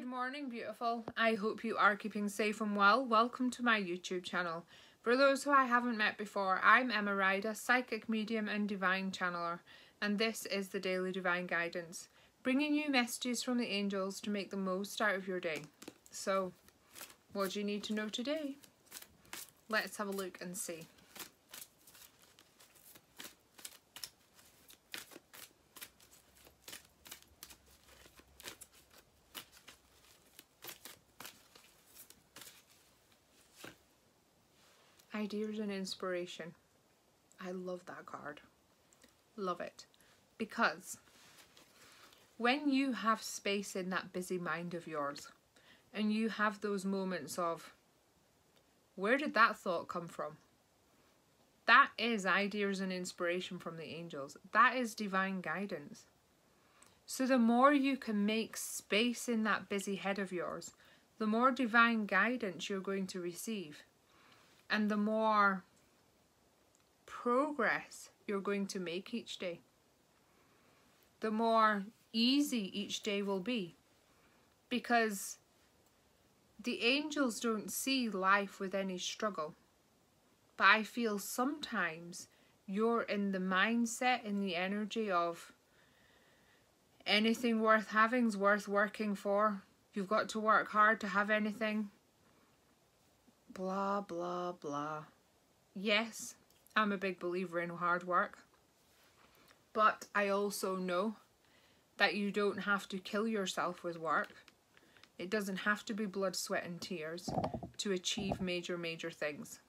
Good morning, beautiful. I hope you are keeping safe and well. Welcome to my YouTube channel. For those who I haven't met before, I'm Emma Ryder, psychic medium and divine channeler, and this is the Daily Divine Guidance, bringing you messages from the angels to make the most out of your day. So, what do you need to know today? Let's have a look and see. Ideas and inspiration. I love that card. Love it. Because when you have space in that busy mind of yours and you have those moments of where did that thought come from? That is ideas and inspiration from the angels. That is divine guidance. So the more you can make space in that busy head of yours, the more divine guidance you're going to receive and the more progress you're going to make each day. The more easy each day will be because the angels don't see life with any struggle. But I feel sometimes you're in the mindset in the energy of anything worth having's worth working for. You've got to work hard to have anything blah, blah, blah. Yes, I'm a big believer in hard work, but I also know that you don't have to kill yourself with work. It doesn't have to be blood, sweat and tears to achieve major, major things.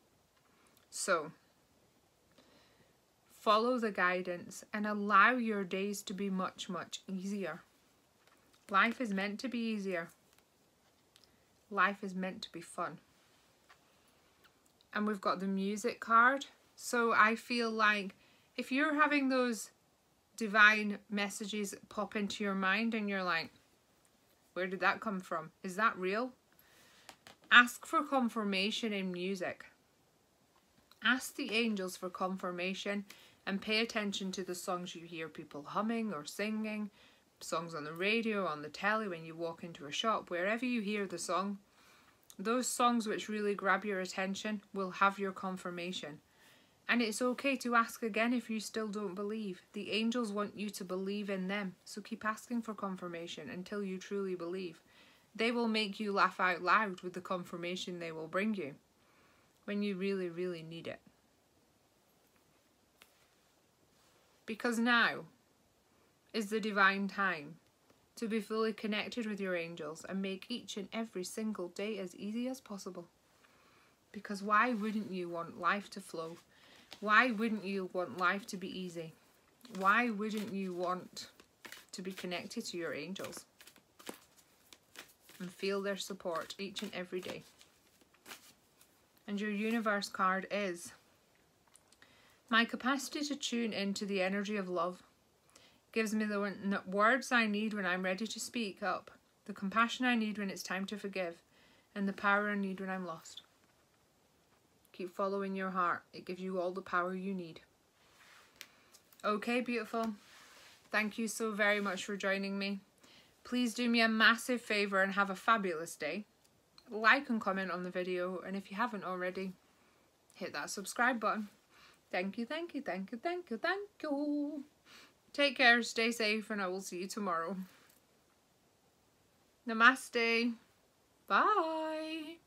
So, follow the guidance and allow your days to be much, much easier. Life is meant to be easier. Life is meant to be fun and we've got the music card. So I feel like if you're having those divine messages pop into your mind and you're like, where did that come from? Is that real? Ask for confirmation in music. Ask the angels for confirmation and pay attention to the songs you hear people humming or singing, songs on the radio, on the telly, when you walk into a shop, wherever you hear the song, those songs which really grab your attention will have your confirmation. And it's okay to ask again if you still don't believe. The angels want you to believe in them, so keep asking for confirmation until you truly believe. They will make you laugh out loud with the confirmation they will bring you when you really, really need it. Because now is the divine time to be fully connected with your angels and make each and every single day as easy as possible. Because why wouldn't you want life to flow? Why wouldn't you want life to be easy? Why wouldn't you want to be connected to your angels and feel their support each and every day? And your universe card is my capacity to tune into the energy of love gives me the words I need when I'm ready to speak up, the compassion I need when it's time to forgive, and the power I need when I'm lost. Keep following your heart. It gives you all the power you need. Okay, beautiful. Thank you so very much for joining me. Please do me a massive favour and have a fabulous day. Like and comment on the video, and if you haven't already, hit that subscribe button. Thank you, thank you, thank you, thank you, thank you. Take care, stay safe, and I will see you tomorrow. Namaste. Bye.